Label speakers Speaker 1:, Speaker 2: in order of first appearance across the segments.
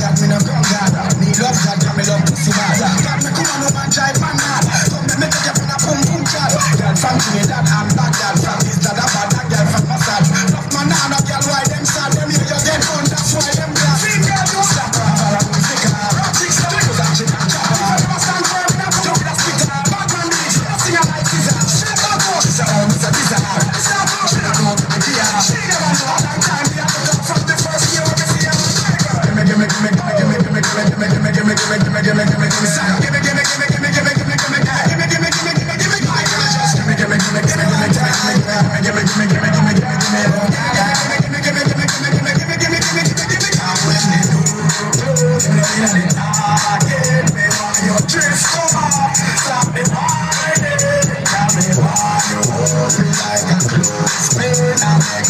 Speaker 1: God, me no gun God. Me love God me love pussy. God me come on over and drive man Make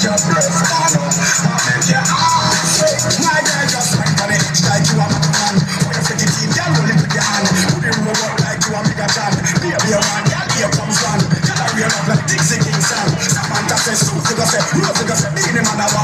Speaker 1: your breath follow, make your eyes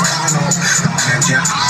Speaker 1: McDonald's. I'm your